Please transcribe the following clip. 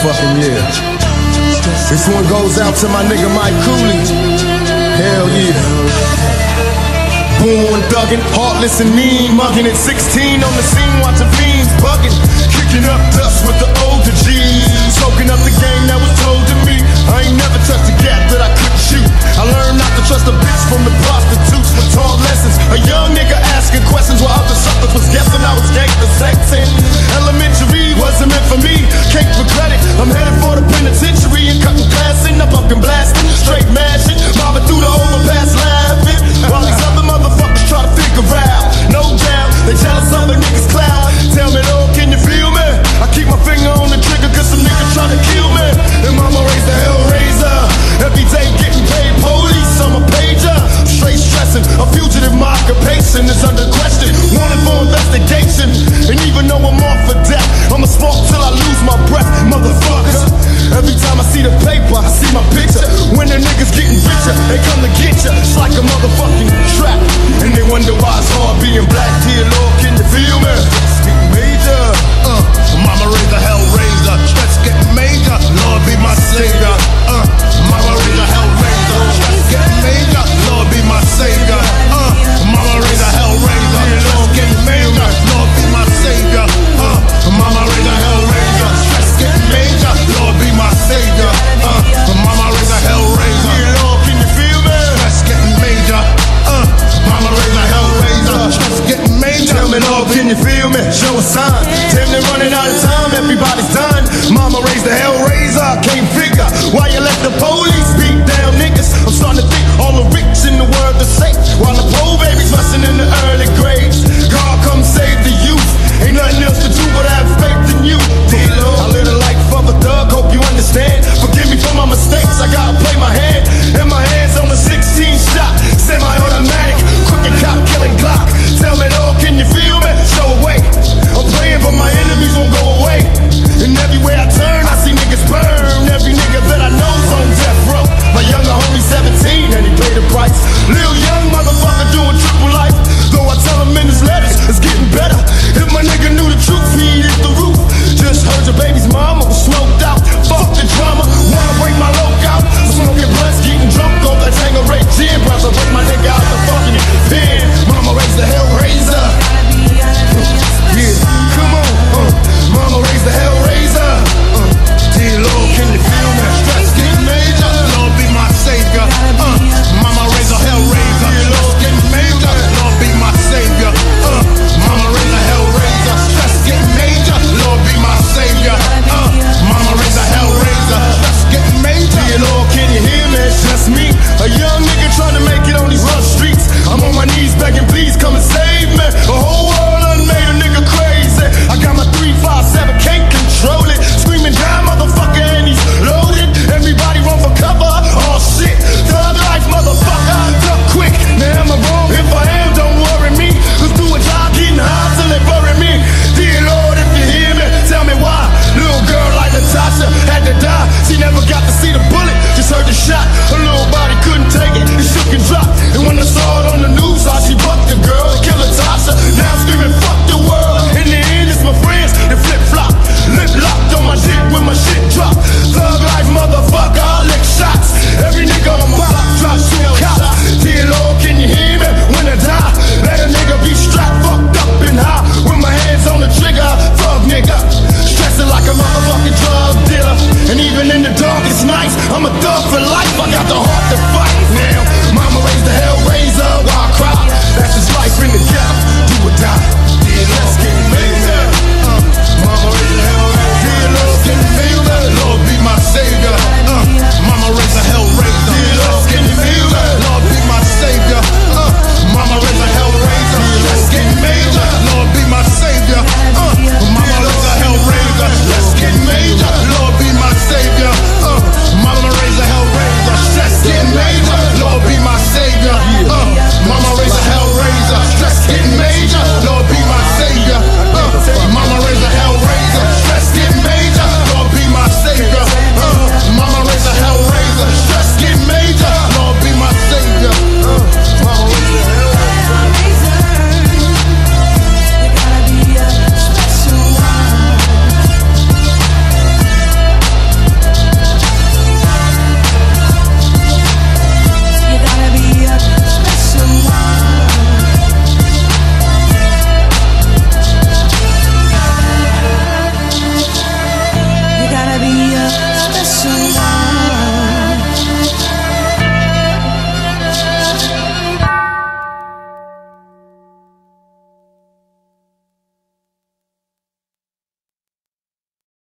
motherfucking year. This one goes out to my nigga Mike Cooley. Hell yeah. Born thuggin', heartless and mean, muggin' at 16 on the scene, watching fiends buggin'. Jason is under question, wanted for investigation. And even though I'm off for death, I'ma smoke till I lose my breath, motherfucker. Every time I see the paper, I see my picture. When the niggas getting richer, they come to get ya. It's like a motherfucking trap. And they wonder why it's hard being black, dear Lord. Dog, can you feel me? Show a sign. Damn, they running out of time. Everybody's done. Mama raised the hell raiser. Can't figure why you left the police.